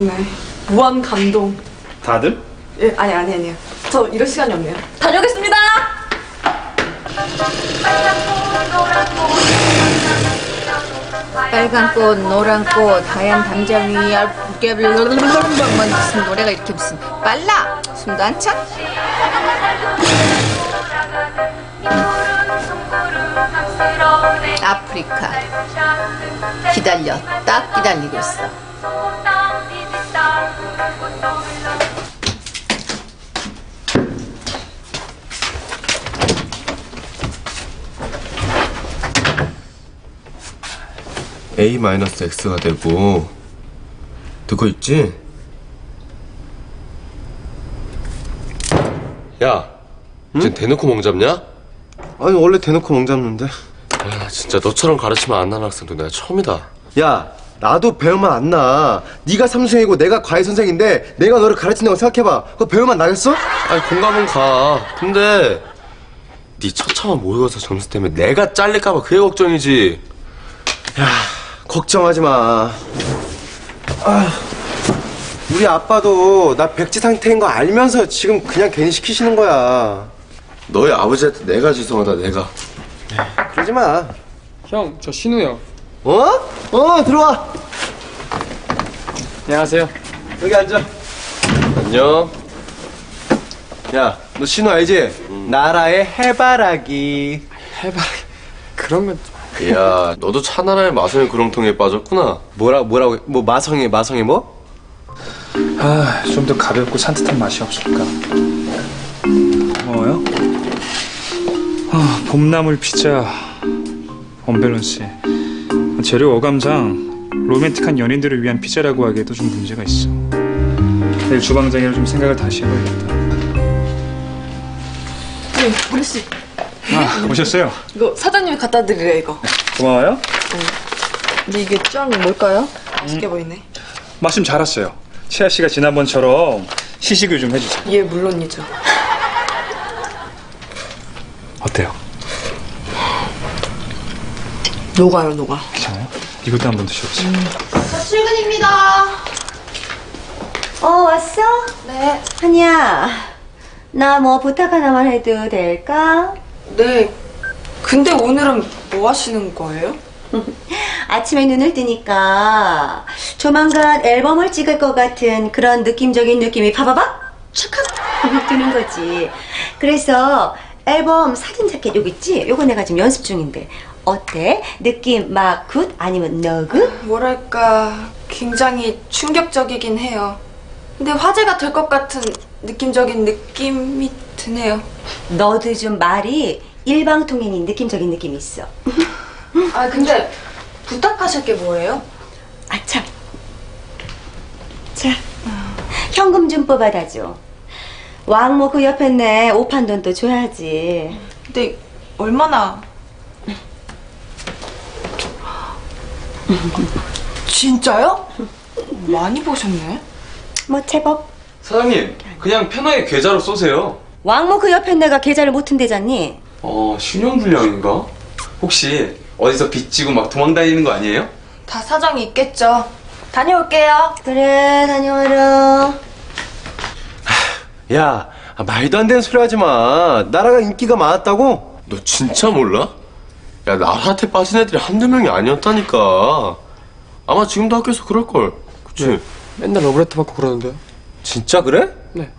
네. 무한 감동. 다들? 예, 아니, 아니, 아니요. 저 이럴 시간이 없네요. 다녀오겠습니다! 빨간 꽃, 노란 꽃, 하얀 담장 위 얇게 무슨 노래가 이렇게 무슨 빨라 숨도 안 차? 아프리카 기다려 딱 기다리고 있어 A-X가 되고 듣고 있지? 야, 지금 대놓고 멍 잡냐? 아니 원래 대놓고 멍 잡는데 야, 나 진짜 너처럼 가르치면 안 나는 학생도 내가 처음이다. 야 나도 배우면 안 나 네가 삼수이고 내가 과외 선생인데 내가 너를 가르친다고 생각해봐 그거 배우면 나겠어? 아니 공감은 가. 근데 네 처참한 모의고사 점수 때문에 내가 잘릴까봐 그게 걱정이지. 걱정하지 마 아, 우리 아빠도 나 백지 상태인 거 알면서 지금 그냥 괜히 시키시는 거야 너희 아버지한테 내가 죄송하다 내가. 그러지 마 형, 저 신우요. 어? 어 들어와 안녕하세요. 여기 앉아 안녕. 야 너 신호 알지? 나라의 해바라기 해바라기. 그런 건. 야, 너도 차나라의 마성의 구렁텅이에 빠졌구나. 뭐라 뭐라고 뭐 마성이 마성이 뭐? 아, 좀 더 가볍고 산뜻한 맛이 없을까? 고마워요. 아, 봄나물 피자. 언밸런스. 재료 어감상 로맨틱한 연인들을 위한 피자라고 하기에도 좀 문제가 있어. 내일 주방장이라 좀 생각을 다시 해봐야겠다. 네, 보리 씨. 아, 오셨어요? 이거 사장님이 갖다 드리래, 이거. 고마워요. 근데 이게 짱 뭘까요? 맛있게 보이네. 말씀 잘 왔어요. 채아 씨가 지난번처럼 시식을 좀 해주세요. 예, 물론이죠. 어때요? 녹아요, 녹아. 괜찮아요? 이것도 한번 드셔보세요. 출근입니다 어 왔어? 네 한이야 나 뭐 부탁 하나만 해도 될까? 네. 근데 오늘은 뭐 하시는 거예요? 아침에 눈을 뜨니까 조만간 앨범을 찍을 것 같은 그런 느낌적인 느낌이 파바박 촥 드는 거지. 그래서 앨범 사진 자켓 여기 있지? 요거 내가 지금 연습 중인데 어때? 느낌 막 good 아니면 no good? 뭐랄까, 굉장히 충격적이긴 해요. 근데 화제가 될 것 같은 느낌적인 느낌이 드네요. 너도 좀 말이 일방통행인 느낌적인 느낌이 있어. 아, 근데 부탁하실 게 뭐예요? 아 참. 자, 현금 좀 뽑아다 줘. 왕모 그 옆에 내 오판 돈도 줘야지. 근데 얼마나 진짜요? 많이 보셨네. 뭐 제법. 사장님, 그냥 편하게 계좌로 쏘세요. 왕모 그 옆에 내가 계좌를 못 튼대잖니. 어, 신용불량인가? 혹시 어디서 빚지고 막 도망다니는 거 아니에요? 다 사정이 있겠죠. 다녀올게요. 그래 다녀와라. 야 아, 말도 안 되는 소리 하지 마 나라가 인기가 많았다고? 너 진짜 몰라? 야, 나한테 빠진 애들이 한두 명이 아니었다니까. 아마 지금도 학교에서 그럴걸. 그치? 맨날 러브레터 받고 그러는데요. 진짜 그래? 네.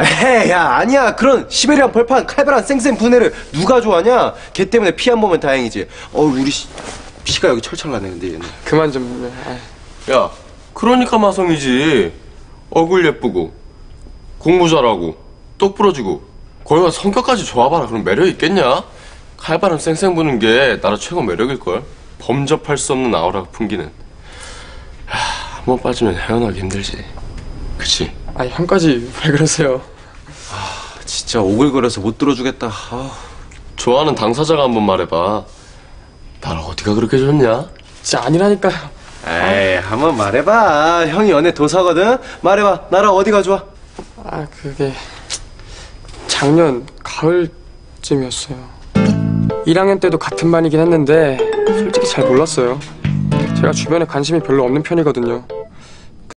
에이 야 아니야 그런 시베리안 벌판 칼바람 쌩쌩 분해를 누가 좋아하냐 걔 때문에 피 안 보면 다행이지 어 우리 씨, 피가 여기 철철 나네 근데 얘는 그만 좀. 아이. 야, 그러니까 마성이지. 얼굴 예쁘고, 공부 잘하고, 똑 부러지고, 거기가 성격까지 좋아봐라. 그럼 매력 있겠냐? 칼바람 쌩쌩 부는 게 나라 최고 매력일걸. 범접할 수 없는 아우라가 풍기는. 한번 빠지면 헤어나기 힘들지. 그치? 아니, 형까지 왜 그러세요? 진짜 오글거려서 못 들어주겠다 아. 좋아하는 당사자가 한번 말해봐. 날 어디가 그렇게 좋냐? 진짜 아니라니까요. 에이 한번 말해봐 형이 연애 도사거든 말해봐 나라 어디가 좋아 아, 그게. 작년 가을쯤이었어요. 1학년 때도 같은 반이긴 했는데, 솔직히 잘 몰랐어요. 제가 주변에 관심이 별로 없는 편이거든요.